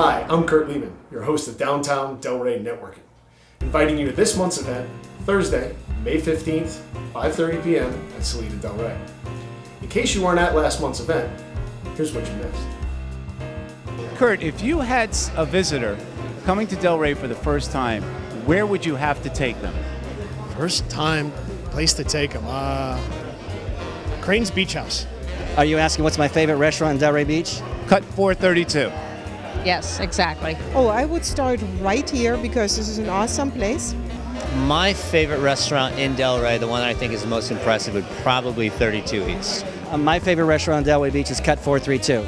Hi, I'm Kurt Lehman, your host of Downtown Delray Networking, inviting you to this month's event, Thursday, May 15th, 5.30 p.m. at Solita Delray. In case you weren't at last month's event, here's what you missed. Kurt, if you had a visitor coming to Delray for the first time, where would you have to take them? First time place to take them. Uh, Crane's Beach House. Are you asking what's my favorite restaurant in Delray Beach? Cut 432. Yes, exactly. Oh, I would start right here because this is an awesome place. My favorite restaurant in Delray, the one I think is the most impressive, would probably 32 East. Uh, my favorite restaurant in Delray Beach is Cut 432.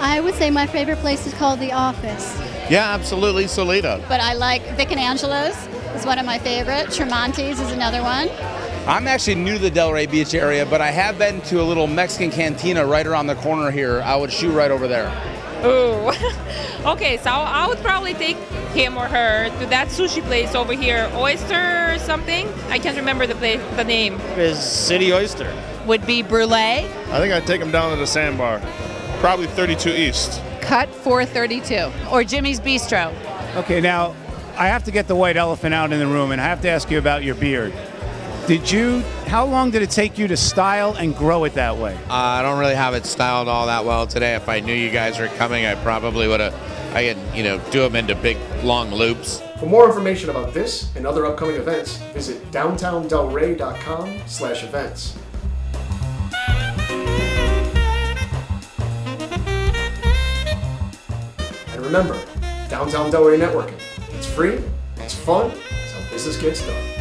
I would say my favorite place is called The Office. Yeah, absolutely, Solita. But I like Vic and Angelo's is one of my favorite. Tramonti's is another one. I'm actually new to the Delray Beach area, but I have been to a little Mexican cantina right around the corner here. I would shoot right over there. Ooh. okay, so I would probably take him or her to that sushi place over here, Oyster or something. I can't remember the place, the name. Is City Oyster. Would be Brulee. I think I'd take them down to the sandbar. Probably 32 East. Cut 432 or Jimmy's Bistro. Okay, now I have to get the white elephant out in the room, and I have to ask you about your beard. Did you? How long did it take you to style and grow it that way? Uh, I don't really have it styled all that well today. If I knew you guys were coming, I probably would have. I could, you know, do them into big long loops. For more information about this and other upcoming events, visit downtowndelray.com slash events. And remember, Downtown Delray Networking. Free, it's fun, it's how business gets done.